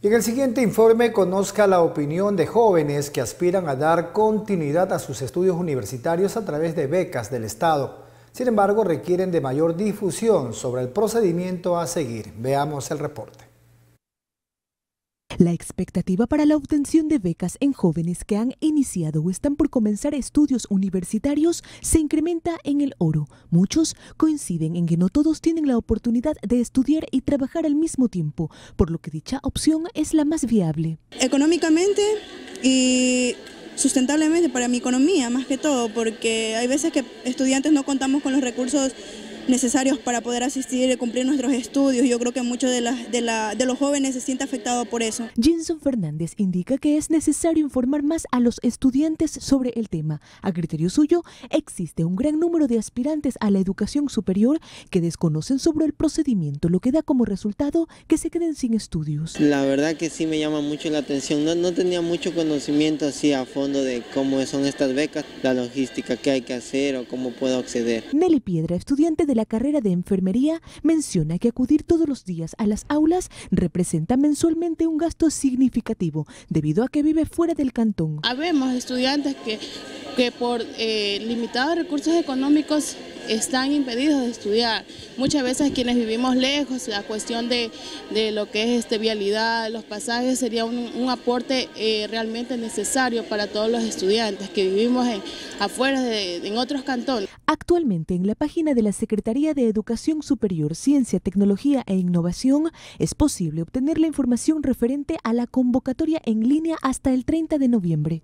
En el siguiente informe conozca la opinión de jóvenes que aspiran a dar continuidad a sus estudios universitarios a través de becas del Estado. Sin embargo, requieren de mayor difusión sobre el procedimiento a seguir. Veamos el reporte. La expectativa para la obtención de becas en jóvenes que han iniciado o están por comenzar estudios universitarios se incrementa en el oro. Muchos coinciden en que no todos tienen la oportunidad de estudiar y trabajar al mismo tiempo, por lo que dicha opción es la más viable. Económicamente y sustentablemente para mi economía, más que todo, porque hay veces que estudiantes no contamos con los recursos necesarios para poder asistir y cumplir nuestros estudios. Yo creo que muchos de, de, los jóvenes se sienten afectados por eso. Jinson Fernández indica que es necesario informar más a los estudiantes sobre el tema. A criterio suyo, existe un gran número de aspirantes a la educación superior que desconocen sobre el procedimiento, lo que da como resultado que se queden sin estudios. La verdad que sí me llama mucho la atención. No, no tenía mucho conocimiento así a fondo de cómo son estas becas, la logística, qué hay que hacer o cómo puedo acceder. Nelly Piedra, estudiante de la carrera de enfermería menciona que acudir todos los días a las aulas representa mensualmente un gasto significativo debido a que vive fuera del cantón. Habemos estudiantes que, que por eh, limitados recursos económicos están impedidos de estudiar. Muchas veces quienes vivimos lejos, la cuestión de, lo que es este, vialidad, los pasajes, sería un, aporte eh, realmente necesario para todos los estudiantes que vivimos en, afuera, de, en otros cantones. Actualmente en la página de la Secretaría de Educación Superior, Ciencia, Tecnología e Innovación es posible obtener la información referente a la convocatoria en línea hasta el 30 de noviembre.